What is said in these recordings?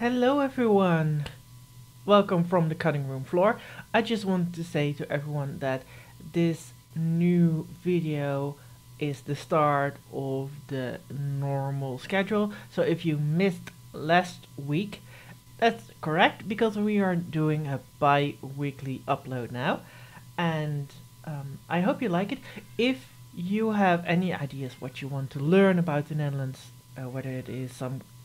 Hello everyone! Welcome from the cutting room floor. I just want to say to everyone that this new video is the start of the normal schedule. So if you missed last week, that's correct because we are doing a bi-weekly upload now. And um, I hope you like it. If you have any ideas what you want to learn about the Netherlands, uh, whether it is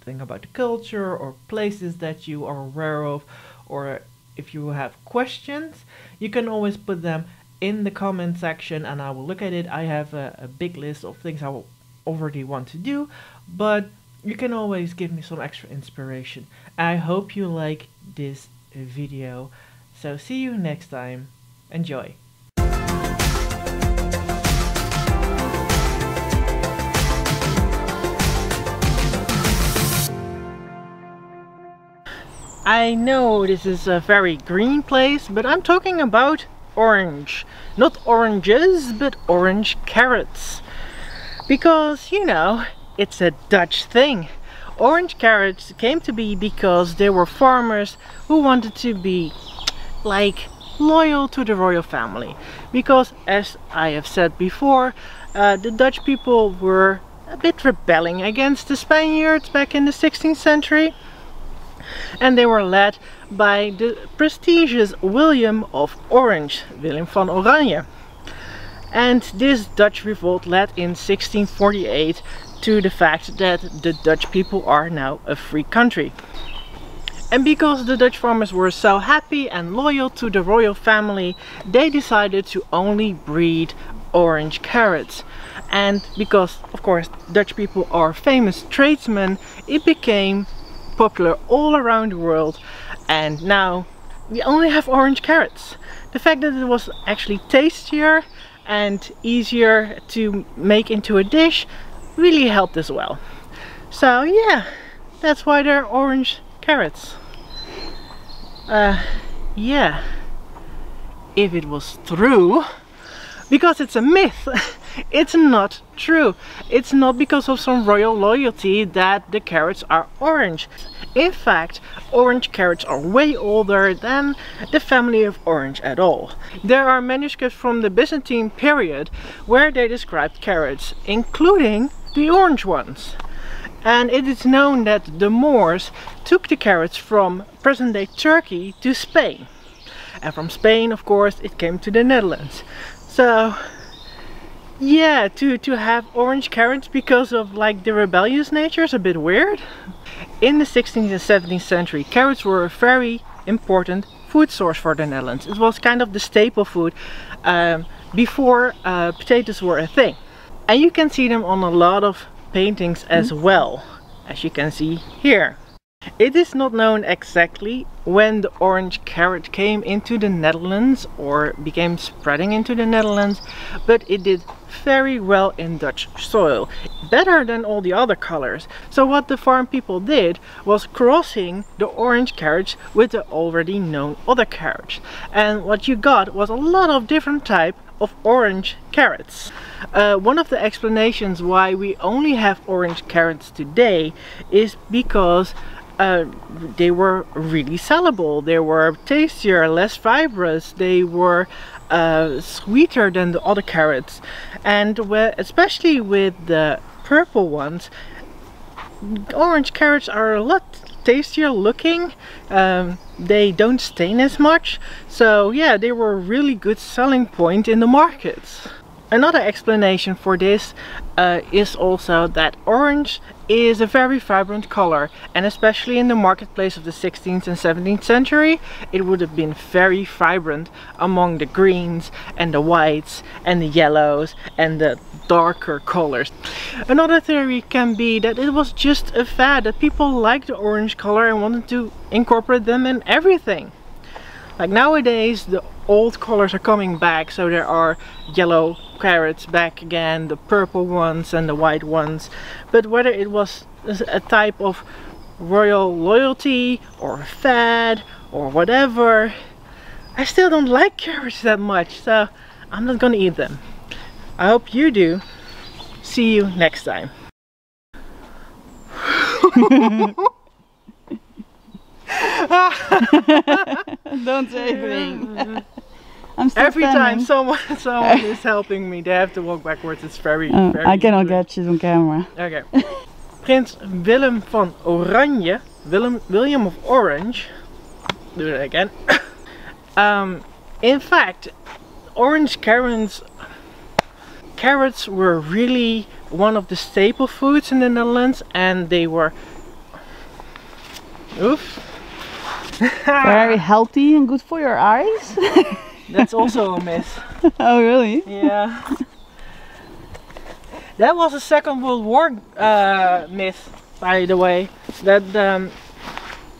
something about the culture or places that you are aware of, or if you have questions, you can always put them in the comment section and I will look at it. I have a, a big list of things I already want to do, but you can always give me some extra inspiration. I hope you like this video. So see you next time. Enjoy. I know this is a very green place, but I'm talking about orange. Not oranges, but orange carrots. Because, you know, it's a Dutch thing. Orange carrots came to be because there were farmers who wanted to be like loyal to the royal family. Because as I have said before, uh, the Dutch people were a bit rebelling against the Spaniards back in the 16th century and they were led by the prestigious William of Orange, Willem van Oranje. And this Dutch revolt led in 1648 to the fact that the Dutch people are now a free country. And because the Dutch farmers were so happy and loyal to the royal family, they decided to only breed orange carrots. And because, of course, Dutch people are famous tradesmen, it became popular all around the world and now we only have orange carrots. The fact that it was actually tastier and easier to make into a dish really helped as well. So yeah, that's why they're orange carrots. Uh, yeah, if it was true, because it's a myth. it's not true. It's not because of some royal loyalty that the carrots are orange. In fact, orange carrots are way older than the family of orange at all. There are manuscripts from the Byzantine period where they described carrots, including the orange ones. And it is known that the Moors took the carrots from present-day Turkey to Spain. And from Spain, of course, it came to the Netherlands. So yeah, to, to have orange carrots because of like the rebellious nature is a bit weird. In the 16th and 17th century, carrots were a very important food source for the Netherlands. It was kind of the staple food um, before uh, potatoes were a thing. And you can see them on a lot of paintings as mm-hmm. well, as you can see here. It is not known exactly when the orange carrot came into the Netherlands or became spreading into the Netherlands, but it did very well in Dutch soil, better than all the other colors. So what the farm people did was crossing the orange carrots with the already known other carrots. And what you got was a lot of different type of orange carrots. Uh, one of the explanations why we only have orange carrots today is because uh, they were really sellable. They were tastier, less fibrous. They were uh, sweeter than the other carrots. And especially with the purple ones, orange carrots are a lot tastier looking. Um, they don't stain as much. So yeah, they were a really good selling point in the markets. Another explanation for this uh, is also that orange is a very vibrant color and especially in the marketplace of the 16th and 17th century it would have been very vibrant among the greens and the whites and the yellows and the darker colors. Another theory can be that it was just a fad that people liked the orange color and wanted to incorporate them in everything. Like nowadays the old colors are coming back so there are yellow carrots back again the purple ones and the white ones. But whether it was a type of royal loyalty or a fad or whatever I still don't like carrots that much so I'm not gonna eat them. I hope you do. See you next time Don't say anything. I'm still Every time someone someone is helping me, they have to walk backwards. It's very, Oh, very I cannot weird. get you on camera. Okay. Prins Willem van Oranje, Willem, William of Orange, do that again. um, in fact, orange carrots, carrots were really one of the staple foods in the Netherlands, and they were. Oof. Very healthy and good for your eyes. That's also a myth. oh really? Yeah. That was a Second World War uh, myth, by the way. That um,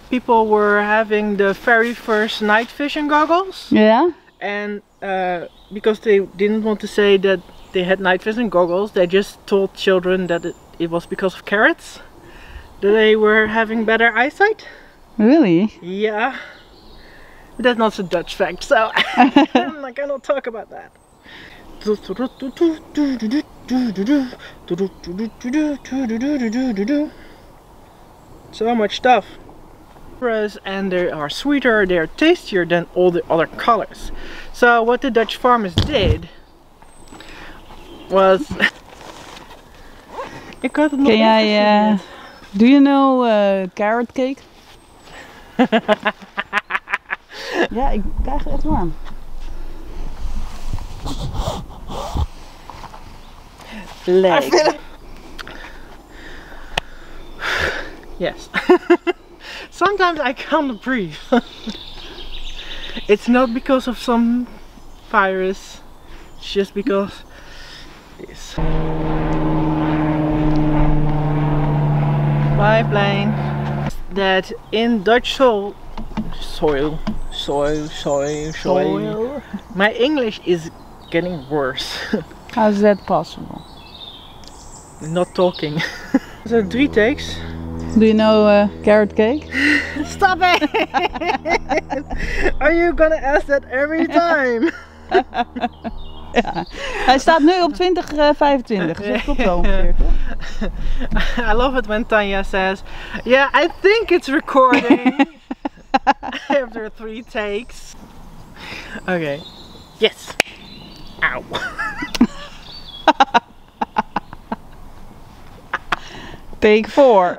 people were having the very first night vision goggles, Yeah. and uh, because they didn't want to say that they had night vision goggles, they just told children that it, it was because of carrots that they were having better eyesight. Really? Yeah. That's not a Dutch fact, so I cannot talk about that. So much stuff. And they are sweeter, they are tastier than all the other colors. So what the Dutch farmers did was... Ik had het nog Ken niet jij, gezien eh, net. do you know uh, carrot cake? ja, ik krijg het echt warm. leg. yes. Sometimes I can't breathe. it's not because of some virus. It's just because this. Biplane. That in Dutch soil, soil, soil, soil, soil. My English is getting worse. How's that possible? Not talking. so three takes. Do you know uh, carrot cake? Stop it! Are you gonna ask that every time? Hij staat nu op 2025, dus dat klopt wel ongeveer. toch? I love it when Tanya says, "Yeah, I think it's recording." After three takes. Okay. Yes. Ow. Take 4.